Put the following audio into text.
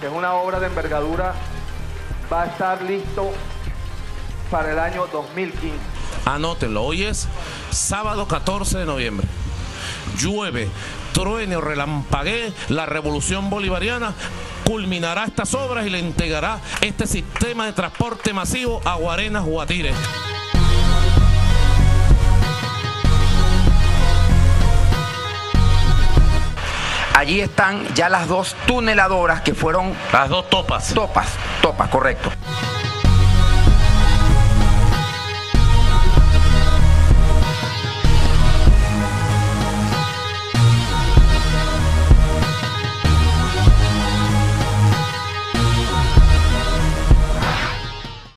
que es una obra de envergadura, va a estar listo para el año 2015. Anótenlo, hoy es sábado 14 de noviembre. Llueve, truene o relampaguee, la revolución bolivariana culminará estas obras y le entregará este sistema de transporte masivo a Guarenas Guatire. Allí están ya las dos tuneladoras que fueron Las dos topas. topas, topas, correcto.